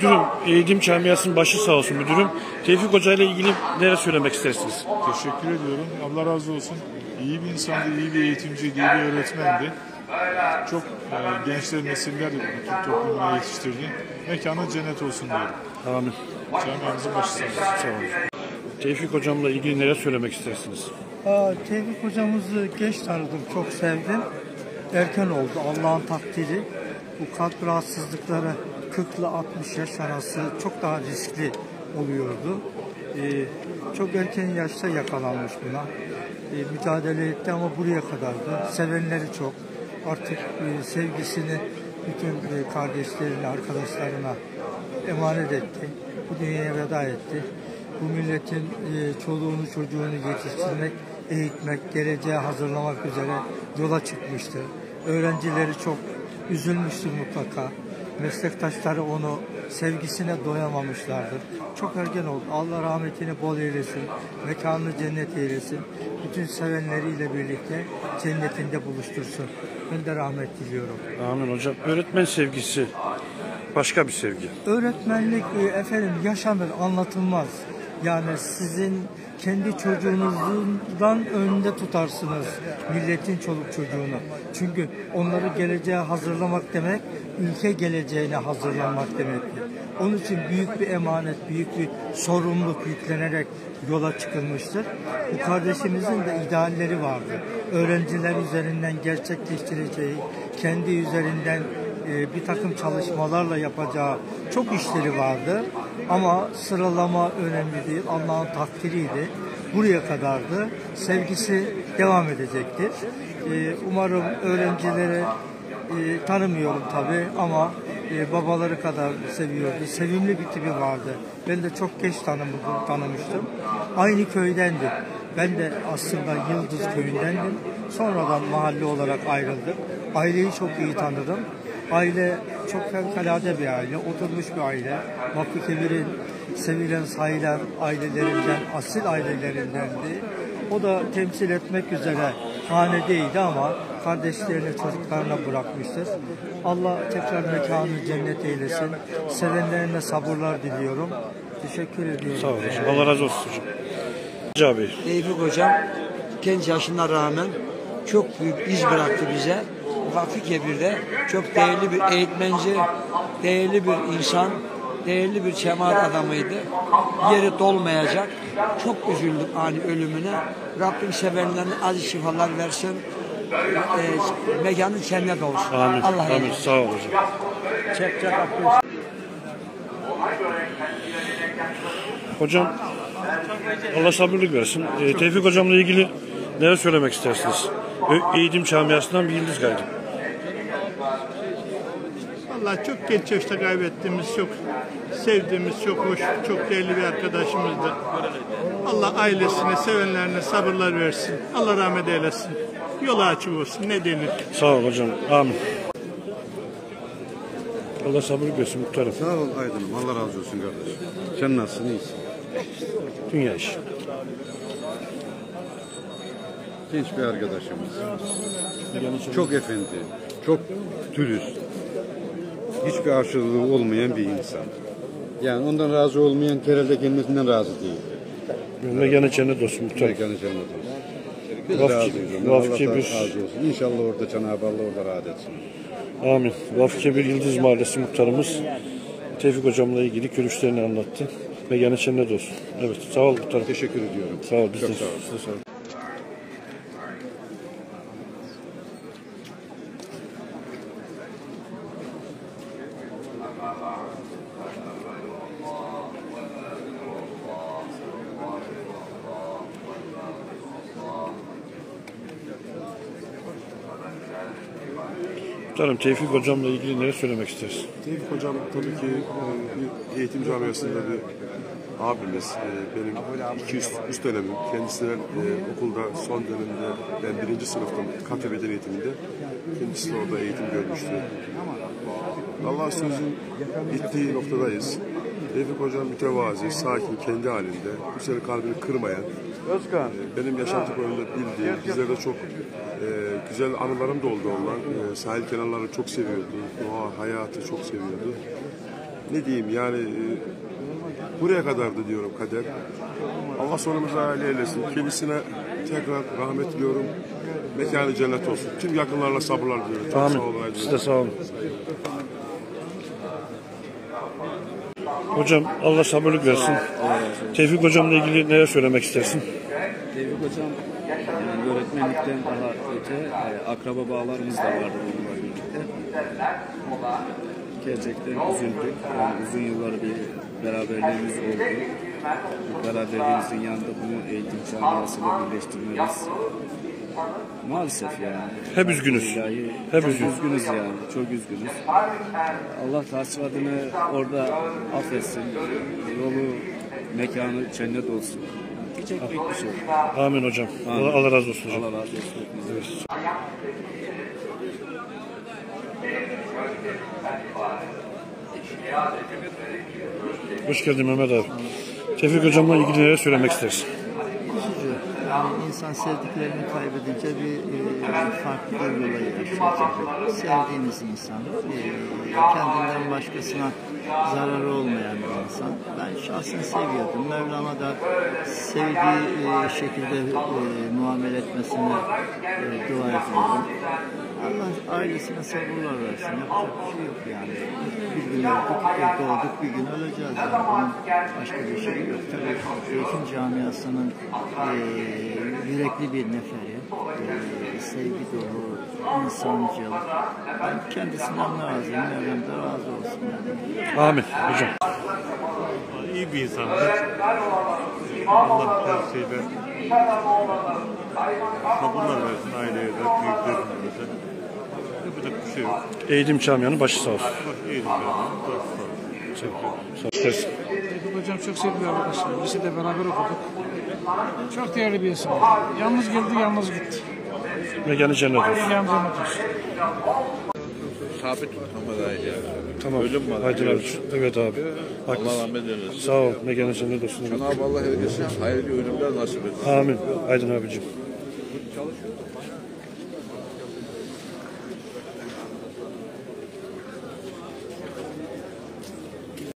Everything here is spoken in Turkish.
Müdürüm, eğitim camiasının başı sağ olsun müdürüm. Tevfik Hoca ile ilgili neler söylemek istersiniz? Teşekkür ediyorum. Allah razı olsun. İyi bir insandı, iyi bir eğitimciydi, iyi bir öğretmendi. Çok e, gençler, nesiller Türk toplumuna yetiştirdi. Mekanı cennet olsun diyorum. Amin. Camiamızın başı sağ olsun. Sağ olun. Tevfik Hocam'la ilgili neler söylemek istersiniz? Aa, Tevfik hocamızı geç tanıdım, çok sevdim. Erken oldu, Allah'ın takdiri. Bu kalp rahatsızlıkları 40 ile 60 yaş arası çok daha riskli oluyordu. Ee, çok erken yaşta yakalanmış buna. Ee, mücadele etti ama buraya kadardı. Sevenleri çok. Artık e, sevgisini bütün e, kardeşlerine, arkadaşlarına emanet etti. Bu dünyaya veda etti. Bu milletin e, çoluğunu çocuğunu yetiştirmek, eğitmek, geleceğe hazırlamak üzere yola çıkmıştır. Öğrencileri çok üzülmüştür mutlaka. Meslektaşları onu sevgisine doyamamışlardır. Çok erken oldu. Allah rahmetini bol eylesin. Mekanını cennet eylesin. Bütün sevenleriyle birlikte cennetinde buluştursun. Ben de rahmet diliyorum. Amin hocam. Öğretmen sevgisi başka bir sevgi. Öğretmenlik e, efendim yaşanır, anlatılmaz. Yani sizin kendi çocuğunuzdan önünde tutarsınız milletin çoluk çocuğunu. Çünkü onları geleceğe hazırlamak demek, ülke geleceğine hazırlanmak demektir. Onun için büyük bir emanet, büyük bir sorumluluk yüklenerek yola çıkılmıştır. Bu kardeşimizin de idealleri vardı. Öğrenciler üzerinden gerçekleştireceği, kendi üzerinden e, bir takım çalışmalarla yapacağı çok işleri vardı. Ama sıralama önemli değil. Allah'ın takdiriydi. Buraya kadardı. Sevgisi devam edecektir. E, umarım öğrencilere e, tanımıyorum tabii ama e, babaları kadar seviyordu. Sevimli bir tipi vardı. Ben de çok geç tanımıştım, tanımıştım. Aynı köydendik. Ben de aslında Yıldız köyündendim. Sonradan mahalle olarak ayrıldık. Aileyi çok iyi tanıdım. Aile çok fevkalade bir aile, oturmuş bir aile. Vakfı Kebir'in sevilen, sayılan ailelerinden, asil ailelerindendi. O da temsil etmek üzere hanedeydi ama kardeşlerini, çocuklarına bırakmıştır. Allah tekrar mekanı cennet eylesin. Sevenlerine sabırlar diliyorum. Teşekkür ediyorum. Sağ olun. Allah razı olsun hocam. Hacı abi. Tevfik Hocam genç yaşına rağmen çok büyük iz bıraktı bize. Vakfı Kebir'de çok değerli bir eğitmenci, değerli bir insan, değerli bir cemaat adamıydı. Yeri dolmayacak. Çok üzüldüm ani ölümüne. Rabbim sevenlerine acı şifalar versin. E, mekanı cennet olsun. Amin. Allah Amin. Sağ ol hocam. Çek çek Hocam Allah sabırlık versin. Ee, Tevfik hocamla ilgili neler söylemek istersiniz? Eğitim camiasından bir yıldız geldi. Vallahi çok genç yaşta kaybettiğimiz, çok sevdiğimiz, çok hoş, çok değerli bir arkadaşımızdı. Allah ailesine, sevenlerine sabırlar versin. Allah rahmet eylesin. Yolu açık olsun. Ne denir? Sağ ol hocam. Amin. Allah sabırlık versin muhtarım. Sağ ol Aydın'ım. Allah razı olsun kardeşim. Sen nasılsın? İyisin. Dünya işi. Genç bir arkadaşımız. Çok efendi. Çok dürüst. Hiçbir aşırılığı olmayan bir insan. Yani ondan razı olmayan herhalde kendisinden razı değil. Mekanı cennet olsun muhtarım. Mekanı cennet olsun. Biz razıyız. Vafki Allah bir- razı olsun. İnşallah orada Cenab-ı Allah orada rahat etsin. Amin. Vakfı Kebir Yıldız Mahallesi muhtarımız Tevfik hocamla ilgili görüşlerini anlattı. Mekanı cennet olsun. Evet. Sağ ol muhtarım. Teşekkür ediyorum. Sağ ol. Biz Çok de. sağ ol. Siz de sağ olun. Muhtarım Tevfik hocamla ilgili neler söylemek istersin? Tevfik Hocam tabii ki e, bir eğitim camiasında bir abimiz. E, Benim iki üst, üst dönemim. Kendisi e, okulda son dönemde ben birinci sınıftım kafe beden eğitiminde. Kendisi orada eğitim görmüştü. Allah sözün bittiği noktadayız. Tevfik Hocam mütevazi, sakin, kendi halinde. Kimsenin kalbini kırmayan, e, benim yaşantı boyunca bildiğim, bizlerde çok e, güzel anılarım da oldu ondan. E, sahil kenarlarını çok seviyordu, doğa, hayatı çok seviyordu. ne diyeyim yani e, buraya kadardı diyorum kader. Allah sonumuzu hayırlı eylesin. Kendisine tekrar rahmet diliyorum. Mekanı cennet olsun. Tüm yakınlarla sabırlar diliyorum. Çok sağ olun. Amin. Siz de sağ olun. Hocam Allah sabırlık versin. Tevfik hocamla ilgili neler söylemek istersin? Tevfik Hocam öğretmenlikten daha öte e, akraba bağlarımız da vardı onunla birlikte. Gerçekten üzüldük. Yani uzun yıllar bir beraberliğimiz oldu. Bu beraberliğimizin yanında bunu eğitim camiasıyla birleştirmemiz maalesef yani. Hep üzgünüz. İlahi, Hep çok üzgünüz. üzgünüz yani. Çok üzgünüz. Allah tasvadını orada affetsin. Yolu, mekanı cennet olsun. Bir şey. Amin hocam. Allah, Allah razı olsun hocam. Allah razı olsun. Hoş geldin Mehmet abi. Tevfik hocamla ilgili neler söylemek istersin? İnsan sevdiklerini kaybedince bir e, farklı duyguları yaşıyor tabii. Sevdiğiniz insan, e, kendinden başkasına zararı olmayan bir insan. Ben şahsen seviyordum. Mevlana da sevdiği e, şekilde e, muamele etmesini e, dua ediyorum. Allah ailesine sabırlar versin. Yapacak bir şey yok yani. Bir gün öldük, doğduk, bir gün öleceğiz. Yani. Bunun başka bir şey yok. Tabii eğitim camiasının e, yürekli bir neferi, e, sevgi dolu, insancıl. Ben kendisinden razıyım. Mevlam da razı olsun. Yani. Amin hocam. İyi bir insandı. Allah her şeyde sabırlar versin aileye de, büyüklerine de. Yapacak bir şey yok. Eğitim camianın başı sağ olsun. Bak iyilik versin. Sağ. İstersin. Tevfik Hocam çok sevgili arkadaşlar. Lisede beraber okuduk. Çok değerli bir insan. Yalnız geldi, yalnız gitti. Mekanı cennet olsun. Mekanı cennet olsun. sabit tutmamadaydı yani. Tamam. Ölüm var. Aydın abi. Evet abi. Allah Haklısın. rahmet eylesin. Sağ ol. Mekanı cennet olsun. Cenab-ı Allah herkese hayırlı ölümler nasip etsin. Amin. Aydın abicim.